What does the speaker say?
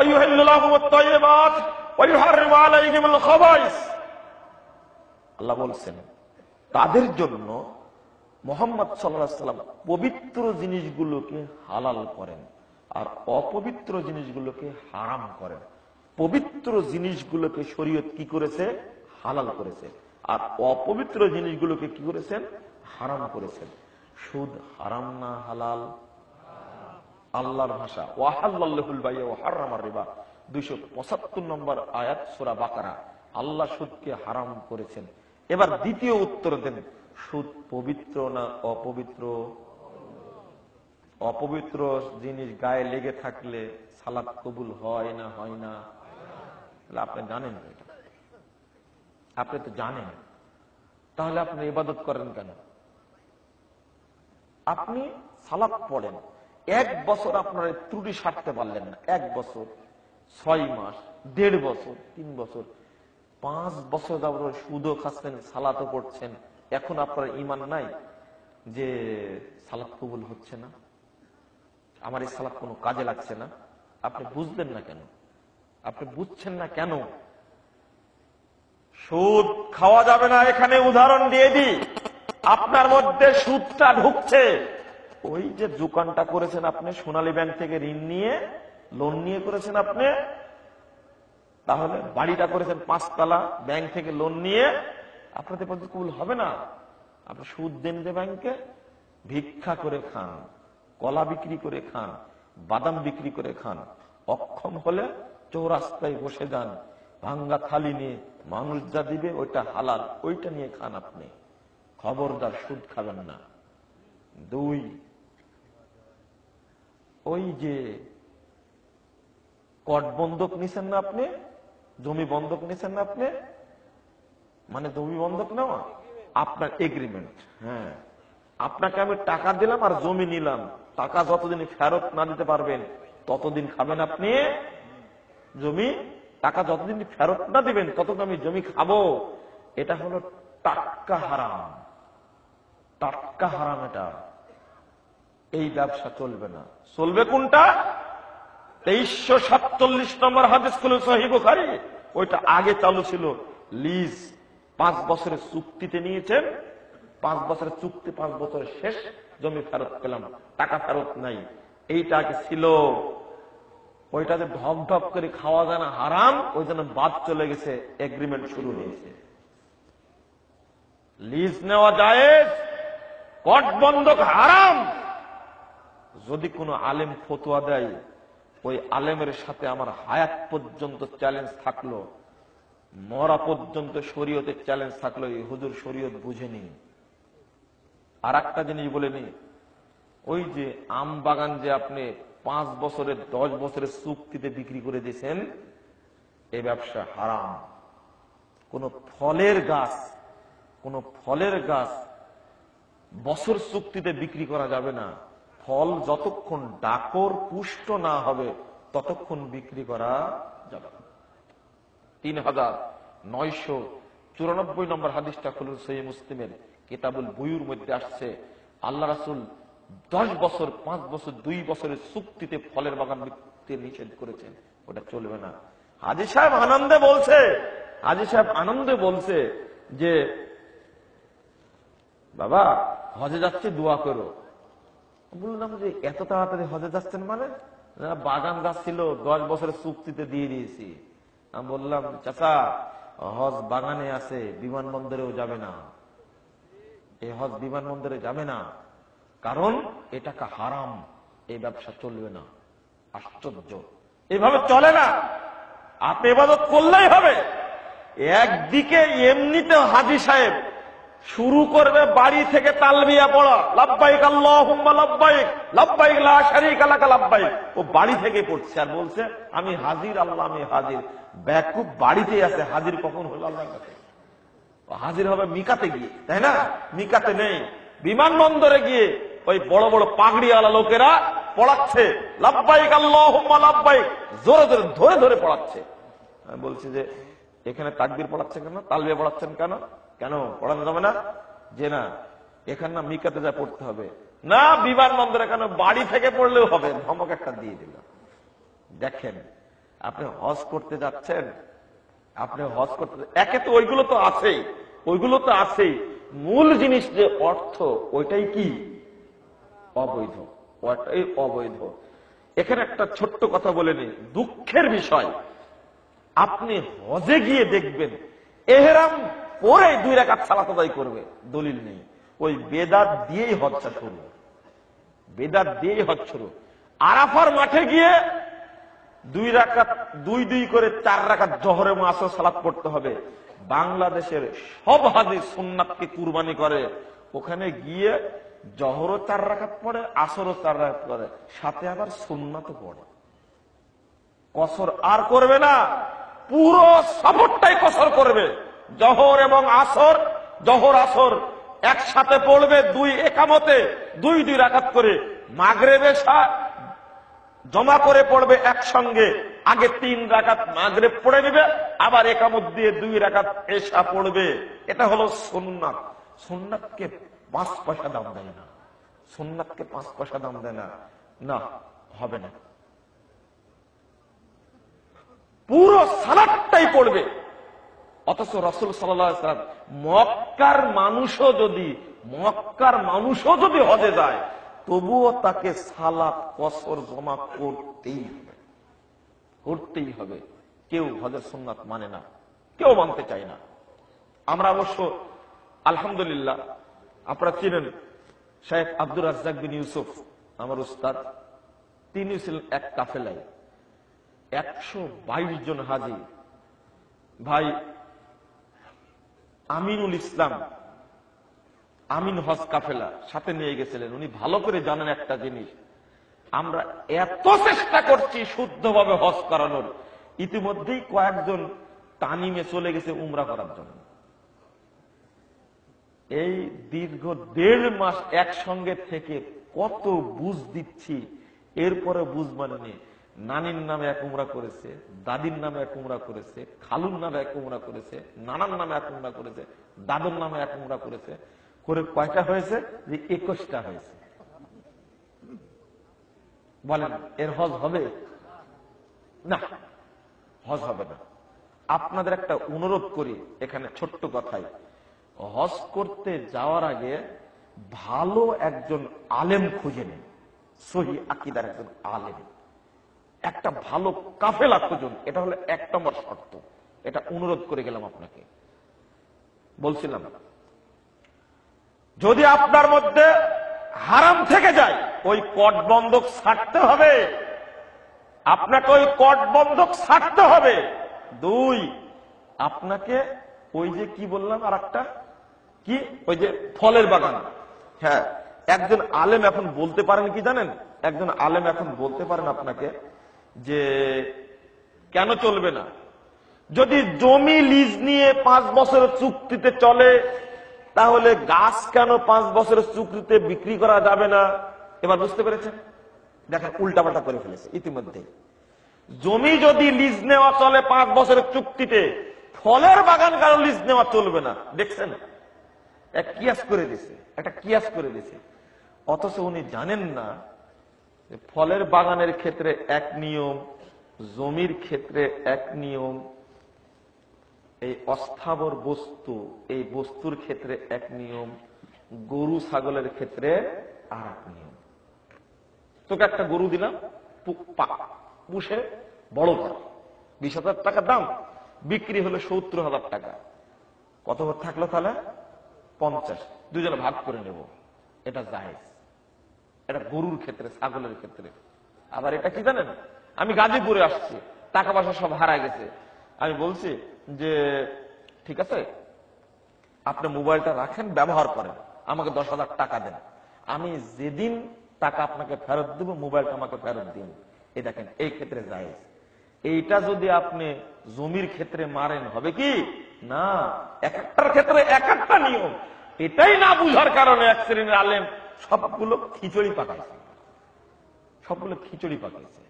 ويحل لهم الطيبات ويحرم عليهم الخبائث আল্লাহ বলছেন তাদের জন্য মোহাম্মদ সাল্লাহ সাল্লাম পবিত্র জিনিসগুলোকে হালাল করেন আর অপবিত্র জিনিসগুলোকে হারাম করেন পবিত্র জিনিসগুলোকে শরীয়ত কি করেছে হালাল করেছে আর অপবিত্র জিনিসগুলোকে কি করেছেন হারাম করেছেন সুদ হারাম না হালাল আল্লাহর ভাষা। ওয়াহাল্লাহুল বাইয়া ও হারামার রিবা। দুইশো পঁচাত্তর নম্বর আয়াত, সুরা বাকারা। আল্লাহ সুদকে হারাম করেছেন। এবার দ্বিতীয় উত্তর দেন। সুদ পবিত্র না অপবিত্র? অপবিত্র জিনিস গায়ে লেগে থাকলে সালাদ কবুল হয় না হয় না? আপনি জানেন আপনি তো জানেন। তাহলে আপনি ইবাদত করেন কেন? আপনি সালাদ পড়েন। এক বছর আপনার ত্রুটি সারতে পারলেন না। এক বছর, ছয় মাস, দেড় বছর, তিন বছর। পাঁচ বছর যাবত সুদও খাচ্ছেন, সালাতও পড়ছেন এখন আপনার ইমান নাই যে সালাদ কবুল হচ্ছে না। আমার এই সালাদ কোনো কাজে লাগছে না। আপনি বুঝলেন না কেন? আপনি বুঝছেন না কেন? সুদ খাওয়া যাবে না, এখানে উদাহরণ দিয়ে দিই। আপনার মধ্যে সুদটা ঢুকছে। ওই যে দোকানটা করেছেন আপনি, সোনালী ব্যাংক থেকে ঋণ নিয়ে লোন নিয়ে করেছেন আপনি, তাহলে বাড়িটা করেছেন পাঁচতলা, ব্যাংক থেকে লোন নিয়ে আপনাদের কবুল হবে না। আপনি সুদ দেন যে ব্যাংকে, ভিক্ষা করে খান, কলা বিক্রি করে খান, বাদাম বিক্রি করে খান, অক্ষম হলে চৌরাস্তায় বসে যান, ভাঙ্গা থালি নিয়ে, মানুষ যা দিবে ওইটা হালাল, ওইটা নিয়ে খান আপনি। খবরদার সুদ খাবেন না। দুই ওই যে কট বন্ধক নিছেন না আপনি? জমি বন্ধক নিছেন না আপনি? মানে জমি বন্ধক নেওয়া? আপনার এগ্রিমেন্ট হ্যাঁ। আপনাকে আমি টাকা দিলাম আর জমি নিলাম। টাকা যতদিন ফেরত না দিতে পারবেন, ততদিন খাবেন আপনি। জমি, টাকা যতদিন ফেরত না দিবেন, ততদিন আমি জমি খাব। এটা হলো টাটকা হারাম। টাটকা হারাম এটা। এই ব্যবসা চলবে না। চলবে কোনটা? তেইশশো সাতচল্লিশ নম্বর হাদিস খুলে সহি ওইটা আগে চালু ছিল। লিজ পাঁচ বছরের চুক্তিতে নিয়েছেন। পাঁচ বছরের চুক্তি পাঁচ বছরের শেষ। জমি ফেরত পেলাম। টাকা ফেরত নাই। এইটা আগে ছিল। ওইটাতে ঢপ ঢপ করে খাওয়া যায় না, হারাম। ওই জন্য বাদ চলে গেছে। এগ্রিমেন্ট শুরু হয়েছে। লিজ নেওয়া যায় কট বন্ধক হারাম। যদি কোনো আলেম ফতুয়া দেয়, ওই আলেমের সাথে আমার হায়াত পর্যন্ত চ্যালেঞ্জ থাকল, মরা পর্যন্ত শরীয়তের চ্যালেঞ্জ থাকল, এই হুজুর শরীয়ত বুঝেনি। আর একটা জিনিস বলেনি ওই যে আম বাগান যে আপনি পাঁচ বছরের, দশ বছরের চুক্তিতে বিক্রি করে দিয়েছেন এই ব্যবসা হারাম। কোন ফলের গাছ, কোন ফলের গাছ বছর চুক্তিতে বিক্রি করা যাবে না। ফল যতক্ষণ ডাকর পুষ্ট না হবে, ততক্ষণ বিক্রি করা যাবে। তিন হাজার নয়শো চুরানব্বই নম্বর হাদিসটা খুলুন সহি মুসলিমের কিতাবুল বুয়ুর মধ্যে আসছে। আল্লাহ রাসুল দশ বছর, পাঁচ বছর, দুই বছরের চুক্তিতে ফলের বাগান বিক্রিতে নিষেধ করেছেন। ওটা চলবে না। হাজি সাহেব আনন্দে বলছে, হাজি সাহেব আনন্দে বলছে যে, বাবা, হজে যাচ্ছে, দোয়া করো। বললাম যে এত তাড়াতাড়ি হজে যাচ্ছেন মানে? বাগান গাছ ছিল, দশ বছরের চুক্তিতে দিয়ে দিয়েছি। আমি বললাম, চাচা, হজ বাগানে আছে, বিমানবন্দরেও যাবে না। এই হজ বিমানবন্দরে যাবে না। কারণ এ টাকা হারাম এই ব্যবসা চলবে না। আশ্চর্য। এভাবে চলে না। আপনি এবাদত করলেই হবে। একদিকে এমনিতে হাজি সাহেব শুরু করবে বাড়ি থেকে তালবিয়া পড়া। লাভবাইক আল্লাহুম্মা লাভবাইক লাভবাইক লা শারীকা লাকা লাভবাইক ও বাড়ি থেকে পড়ছে আর বলছে, আমি হাজির, আল্লাহ আমি হাজির। ব্যাকুব বাড়িতেই আছে, হাজির কখন হলো আল্লাহর কাছে? হাজির হবে মিকাতে গিয়ে, তাই না? মিকাতে নেই। বিমানবন্দরে গিয়ে ওই বড় বড় পাগড়িওয়ালা লোকেরা পড়াচ্ছে লাভবাইক আল্লাহুম্মা লাভবাইক জোরে জোরে, ধরে ধরে পড়াচ্ছে। আমি বলছি যে, এখানে তাকবির পড়াচ্ছে কেন? তালবিয়া পড়াচ্ছেন কেন? কেন? পড়ানো যাবে না? যে না, এখানে না মিকাতে যা পড়তে হবে। না, বিমানবন্দরে কেন বাড়ি থেকে পড়লেও হবে? ধমক একটা দিয়ে দিল। দেখেন, আপনি হজ করতে যাচ্ছেন, আপনি হজ করতে একে তো ওইগুলো তো আছেই, ওইগুলো তো আছেই। মূল জিনিস যে অর্থ, ওইটাই কি? অবৈধ। ওটাই অবৈধ। এখানে একটা ছোট্ট কথা বলে নি, দুঃখের বিষয়। আপনি হজে গিয়ে দেখবেন, এহেরাম পরে দুই রাকাত সালাত আদায় করবে, দলিল নেই। ওই বেদাত দিয়েই হজটা শুরু। বেদাত দিয়েই হজ শুরু। আরাফার মাঠে গিয়ে দুই রাকাত, দুই দুই করে চার রাকাত জহরে মাসও সালাত পড়তে হবে। বাংলাদেশের সব হাজি সুন্নাতকে কুরবানি করে। ওখানে গিয়ে জহরও চার রাকাত পড়ে, আসরও চার রাকাত করে সাথে আবার সুন্নাতও পড়ে। কসর আর করবে না। পুরো সফরটাই কসর করবে। জহর এবং আসর জহর আসর একসাথে পড়বে দুই একামতে, দুই দুই রাকাত করে। মাগরে বেশা জমা করে পড়বে একসঙ্গে। আগে তিন রাকাত মাগরেব পড়ে নেবে, আবার একামত দিয়ে দুই রাকাত এসা পড়বে। এটা হলো সোননাথ সোননাথকে পাঁচ পয়সা দাম দেয় না। সোননাথকে পাঁচ পয়সা দাম দেয় না। না, হবে না। পুরো সালাদটাই পড়বে। অথচ রসুল সাল্লাম মক্কার মানুষও যদি, মক্কার মানুষও যদি হজে যায়, তবুও তাকে সালাত, কসর জমা করতেই হবে। করতেই হবে। কেউ হজের সুন্নাত মানে না। কেউ মানতে চায় না। আমরা অবশ্য, আলহামদুলিল্লাহ, আপনারা চিনেন, শেখ আব্দুর রাজ্জাক বিন ইউসুফ, আমার উস্তাদ তিনি ছিলেন এক কাফেলায়। একশো বাইশ জন হাজি। ভাই আমিনুল ইসলাম, আমিন হজ কাফেলা সাথে নিয়ে গেছিলেন। উনি ভালো করে জানেন একটা জিনিস। আমরা এত চেষ্টা করছি শুদ্ধভাবে হজ করানোর। ইতিমধ্যেই কয়েকজন তানিমে চলে গেছে উমরা করার জন্য। এই দীর্ঘ দেড় মাস একসঙ্গে থেকে কত বুঝ দিচ্ছি, এরপরে বুঝ মানেনি নানির নামে এক উমরা করেছে, দাদির নামে এক উমরা করেছে, খালুর নামে এক উমরা করেছে, নানার নামে এক উমরা করেছে, দাদুর নামে এক উমরা করেছে। করে কয়টা হয়েছে? যে একুশটা হয়েছে। বলেন, এর হজ হবে? না, হজ হবে না। আপনাদের একটা অনুরোধ করি এখানে ছোট্ট কথাই হজ করতে যাওয়ার আগে ভালো একজন আলেম খুঁজে নিন। সহি আকিদার একজন আলেম। একটা ভালো কাফেলা খুঁজুন। এটা হলো এক নম্বর শর্ত। এটা অনুরোধ করে গেলাম আপনাকে। বলছিলাম, যদি আপনার মধ্যে হারাম থেকে যায়, ওই কট বন্ধক ছাড়তে হবে। আপনাকে ওই কট বন্ধক ছাড়তে হবে। দুই, আপনাকে ওই যে কি বললাম আর একটা কি? ওই যে ফলের বাগান। হ্যাঁ একজন আলেম এখন বলতে পারেন কি জানেন? একজন আলেম এখন বলতে পারেন আপনাকে যে কেন চলবে না? যদি জমি লিজ নিয়ে পাঁচ বছরের চুক্তিতে চলে, তাহলে গাছ কেন পাঁচ বছরের চুক্তিতে বিক্রি করা যাবে না? এবার বুঝতে পেরেছেন? দেখেন, উল্টাপাল্টা করে ফেলেছে ইতিমধ্যে জমি যদি লিজ নেওয়া চলে পাঁচ বছরের চুক্তিতে, ফলের বাগান কারও লিজ নেওয়া চলবে না। দেখছেন? এক কিয়াস করে দিছে একটা কিয়াস করে দিছে অথচ উনি জানেন না ফলের বাগানের ক্ষেত্রে এক নিয়ম, জমির ক্ষেত্রে এক নিয়ম, এই অস্থাবর বস্তু, এই বস্তুর ক্ষেত্রে এক নিয়ম, গরু ছাগলের ক্ষেত্রে আর এক নিয়ম। তোকে একটা গরু দিলাম পুষে বড় কর। বিশ হাজার টাকা দাম, বিক্রি হলো সত্তর হাজার টাকা। কত থাকল তাহলে? পঞ্চাশ। দুজনে ভাগ করে নেব। এটা জাহেজ এটা গরুর ক্ষেত্রে, ছাগলের ক্ষেত্রে। আবার এটা কি জানেন? আমি গাজীপুরে আসছি, টাকা পয়সা সব হারা গেছে। আমি বলছি যে, ঠিক আছে, আপনি মোবাইলটা রাখেন, ব্যবহার করেন, আমাকে দশ হাজার টাকা দেন। আমি যেদিন টাকা আপনাকে ফেরত দেব, মোবাইলটা আমাকে ফেরত দিন। এই দেখেন, এই ক্ষেত্রে যায় এইটা যদি আপনি জমির ক্ষেত্রে মারেন, হবে কি? না, এক একটার ক্ষেত্রে এক একটা নিয়ম। এটাই না বুঝার কারণে এক শ্রেণির আলেম সবগুলো খিচুড়ি পাকাইছে সবগুলো খিচুড়ি পাকাইছে